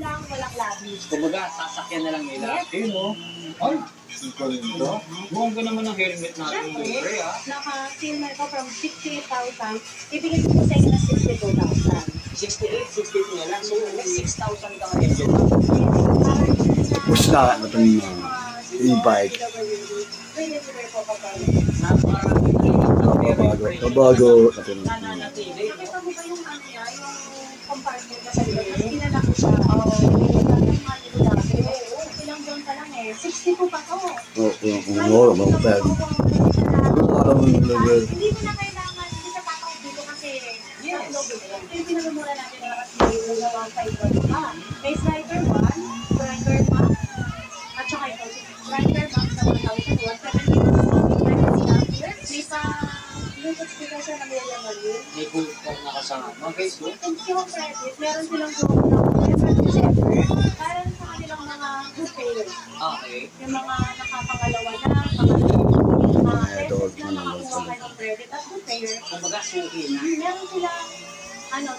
lang, walang labis. Kumbaga, sasakyan na lang nila. Yes. Eh, no? Ay, ang ganda. Buong naman ng helmet natin, Siyempre, libre, ah. naka-seal na ito from 68,000, ibigay ko sa inyo ng 62,000. 68, 62 na lang. So, may 6,000 ka helmet. Bus na itong uh, e-bike. Na Kabago, kabago. Nakita mo ba yung ano niya, yung compartment na sa likod? Tapos pinala ko siya. Oo. Ilang buwan pa lang eh. 62 pa to. oh, yung, yung, oh, mga peg. Alam mo yung level. Hindi mo na kailangan, hindi ka tatawag dito kasi Yes. Yung pinamumura natin na kasi yung mga fiber pa. May slider 1, grinder box, at saka ito, grinder box na 1,000, 170 May pa, Bluetooth speaker siya na may level yun. May phone na kasama. So, Kung yung credit, meron silang group Yung mga nakakangalawa na, mga beses na nakakuha kayo ng credit at na. Meron silang ano,